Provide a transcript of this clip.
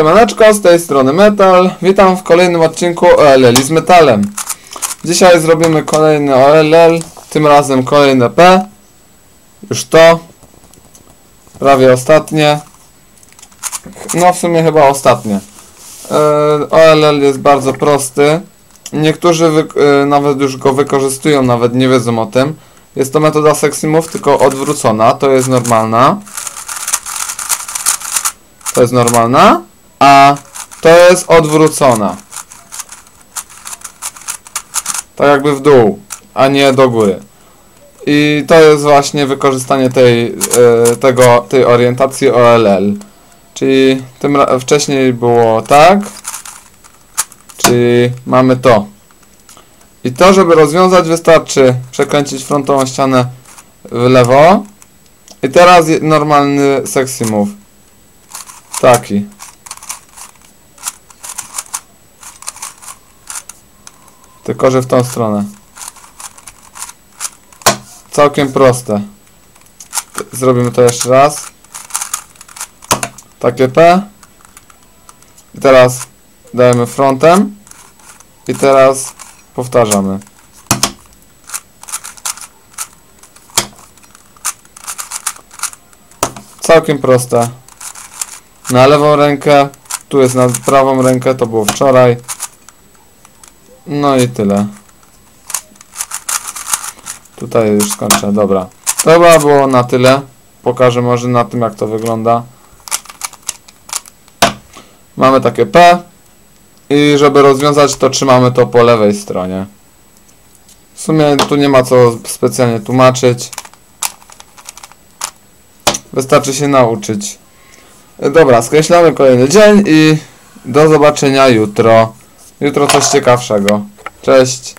Siemaneczko, z tej strony Metal. Witam w kolejnym odcinku OLL z Metalem. Dzisiaj zrobimy kolejny OLL, tym razem kolejne P. Już to. Prawie ostatnie. No w sumie chyba ostatnie. E, OLL jest bardzo prosty. Niektórzy e, nawet już go wykorzystują, nawet nie wiedzą o tym. Jest to metoda move, tylko odwrócona. To jest normalna. To jest normalna a to jest odwrócona. Tak jakby w dół, a nie do góry. I to jest właśnie wykorzystanie tej, e, tego, tej orientacji OLL. Czyli tym wcześniej było tak, czyli mamy to. I to, żeby rozwiązać, wystarczy przekręcić frontową ścianę w lewo. I teraz normalny sexy move. Taki. Tylko, że w tą stronę. Całkiem proste. Zrobimy to jeszcze raz. Takie P. I teraz dajemy frontem. I teraz powtarzamy. Całkiem proste. Na lewą rękę. Tu jest na prawą rękę, to było wczoraj. No i tyle. Tutaj już skończę, dobra. To chyba było na tyle. Pokażę może na tym jak to wygląda. Mamy takie P. I żeby rozwiązać to trzymamy to po lewej stronie. W sumie tu nie ma co specjalnie tłumaczyć. Wystarczy się nauczyć. Dobra, skreślamy kolejny dzień i do zobaczenia jutro. Jutro coś ciekawszego. Cześć.